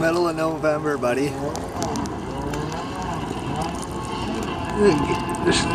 middle of November, buddy. Just...